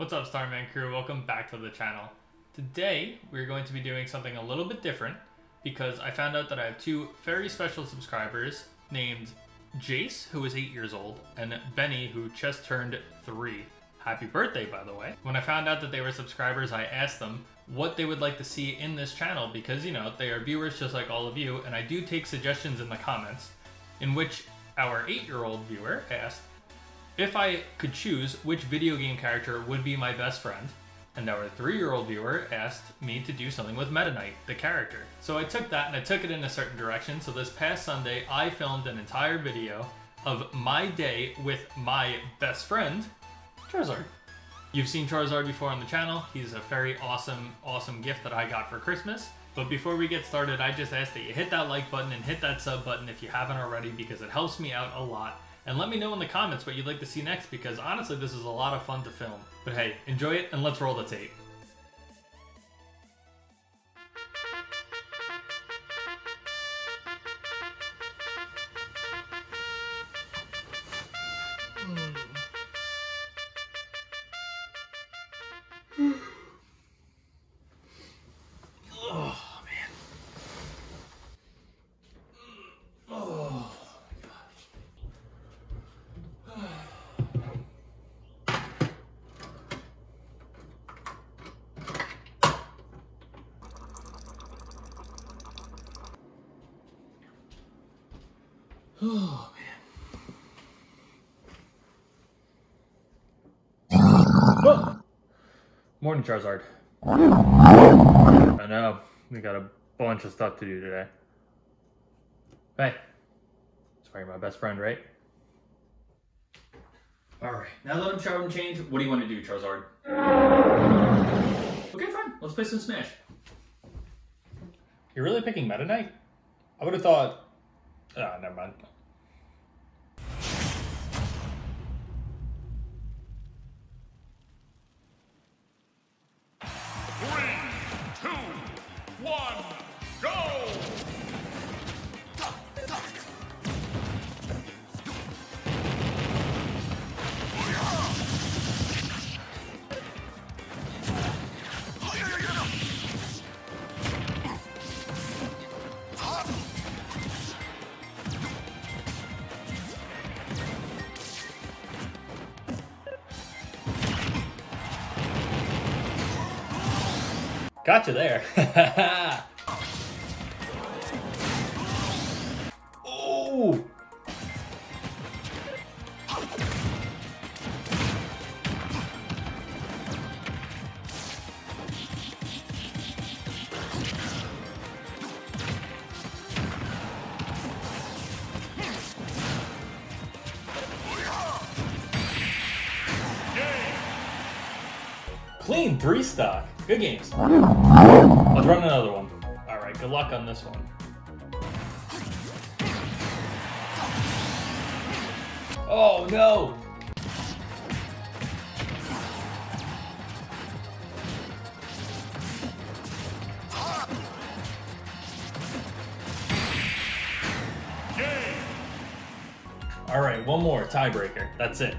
What's up Starman crew? Welcome back to the channel. Today we're going to be doing something a little bit different because I found out that I have two very special subscribers named Jace, who is 8 years old, and Benny, who just turned 3. Happy birthday, by the way. When I found out that they were subscribers, I asked them what they would like to see in this channel because, you know, they are viewers just like all of you, and I do take suggestions in the comments, in which our 8-year-old viewer asked, if I could choose which video game character would be my best friend, and our three-year-old viewer asked me to do something with Meta Knight, the character. So I took that and I took it in a certain direction. So this past Sunday, I filmed an entire video of my day with my best friend, Charizard. You've seen Charizard before on the channel. He's a very awesome, awesome gift that I got for Christmas. But before we get started, I just ask that you hit that like button and hit that sub button if you haven't already because it helps me out a lot. And let me know in the comments what you'd like to see next because honestly, this is a lot of fun to film. But hey, enjoy it and let's roll the tape. Oh man. Oh. Morning, Charizard. I know. We got a bunch of stuff to do today. Hey. That's why you're my best friend, right? Alright, now let him shower and change. What do you want to do, Charizard? Okay, fine. Let's play some Smash. You're really picking Meta Knight? I would have thought. Ah, never mind. Gotcha there. oh! Clean three stock. Good games. Let's run another one. Alright, good luck on this one. Oh no! Alright, one more. Tiebreaker. That's it.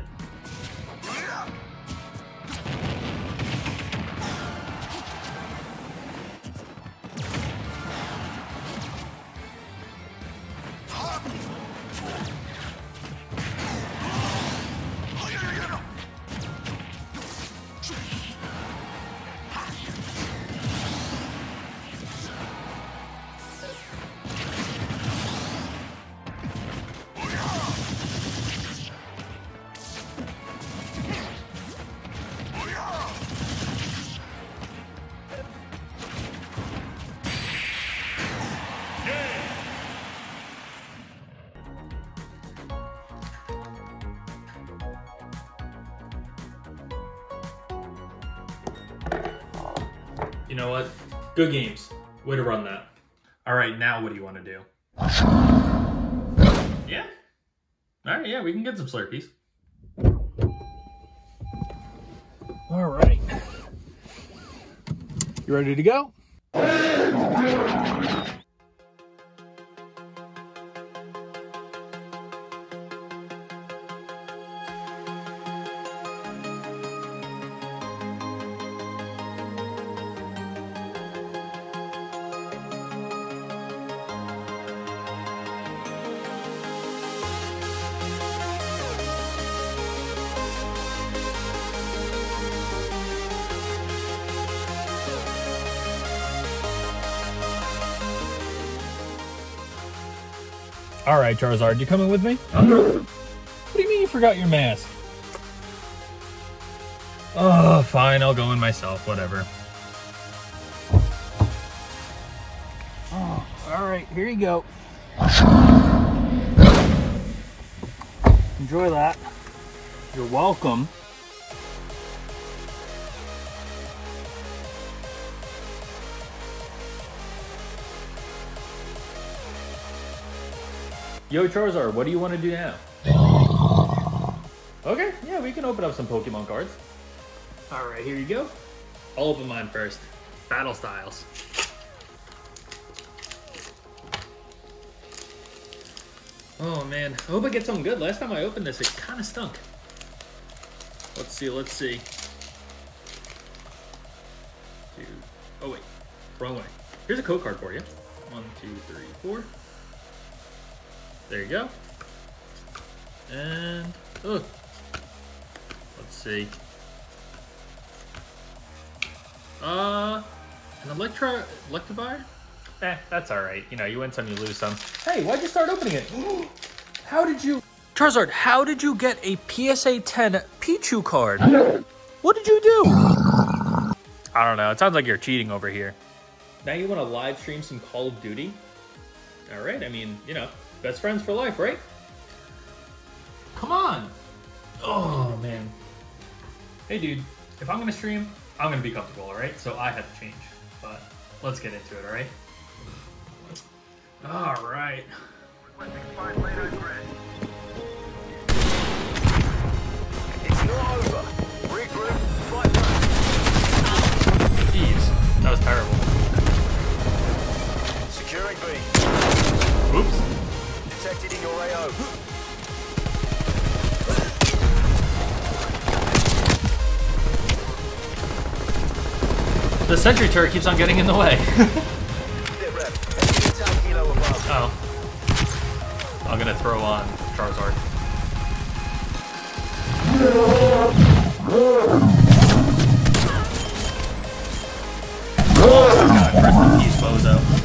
You know what? Good games. Way to run that. Alright, now what do you want to do? Yeah? Alright, yeah, we can get some Slurpees. Alright. You ready to go? All right, Charizard, you coming with me? What do you mean you forgot your mask? Oh, fine, I'll go in myself, whatever. Oh, all right, here you go. Enjoy that. You're welcome. Yo, Charizard, what do you want to do now? Okay, yeah, we can open up some Pokemon cards. Alright, here you go. I'll open mine first. Battle Styles. Oh man, I hope I get something good. Last time I opened this, it kind of stunk. Let's see, let's see. Two. Oh wait, wrong way. Here's a code card for you. One, two, three, four. There you go. And oh, let's see. Uh, an Electro Electivire? Eh, that's all right. You know, you win some, you lose some. Hey, why'd you start opening it? how did you? Charizard, how did you get a PSA 10 Pichu card? What did you do? I don't know. It sounds like you're cheating over here. Now you want to live stream some Call of Duty? All right. I mean, you know, best friends for life, right? Come on. Oh man. Hey, dude. If I'm gonna stream, I'm gonna be comfortable. All right. So I have to change. But let's get into it. All right. All right. It's not over. Regroup, fight back. Jeez, that was terrible. Securing B. Oops. Detected in your AO. The sentry turret keeps on getting in the way. Sit rep. Enemy attack kilo above. oh. I'm gonna throw on Charizard. Oh my god, rest in peace, Bozo.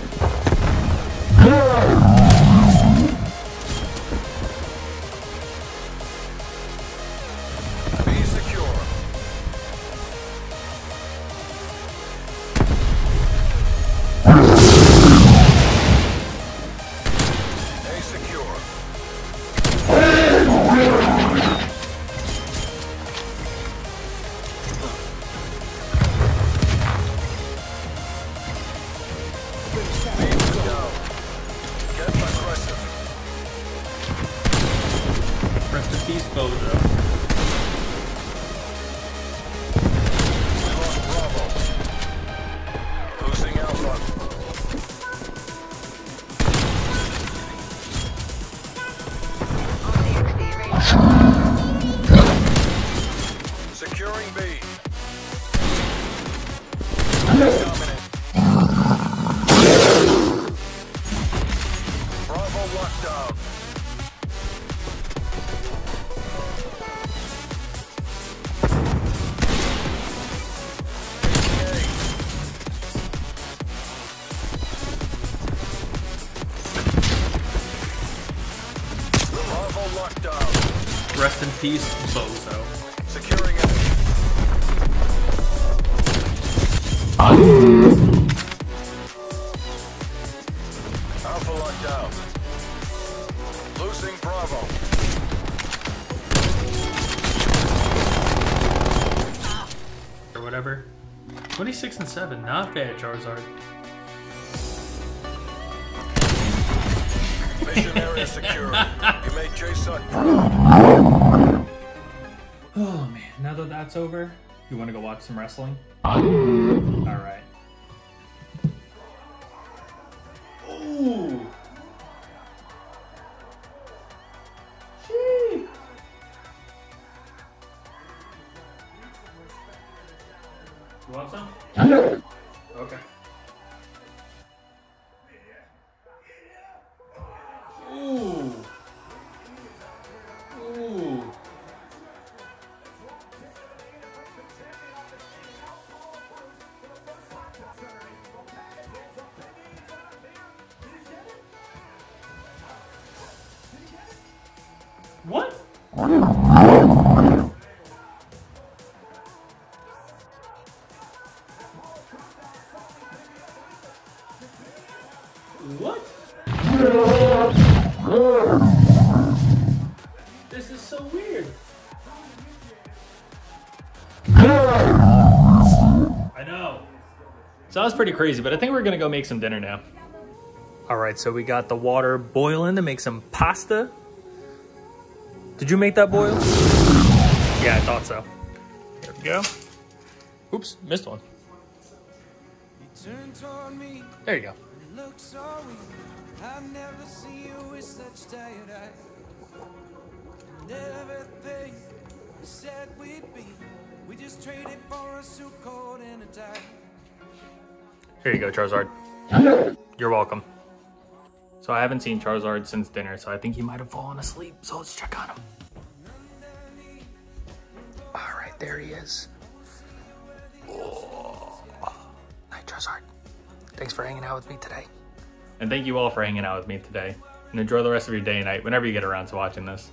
Rest Rest in peace, Bozo. Securing enemy. Alpha lockdown. Losing Bravo. Or whatever. 26 and 7, not bad, Charizard. Mission area secure. You made JSON. Oh man, now that that's over, you want to go watch some wrestling? Alright. Ooh! Gee. You want some? What? What? This is so weird. I know. So that was pretty crazy, but I think we're gonna go make some dinner now. All right, so we got the water boiling to make some pasta. Did you make that boil? Yeah, I thought so. There we go. Oops, missed one. There you go. Look so. I've never seen you with such tired eyes. Everything we said we'd be, we just traded for a suit coat and a tie. Here you go, Charizard. You're welcome. So I haven't seen Charizard since dinner, so I think he might have fallen asleep. So let's check on him. All right, there he is. Oh. Night, Charizard. Thanks for hanging out with me today. And thank you all for hanging out with me today. And enjoy the rest of your day and night whenever you get around to watching this.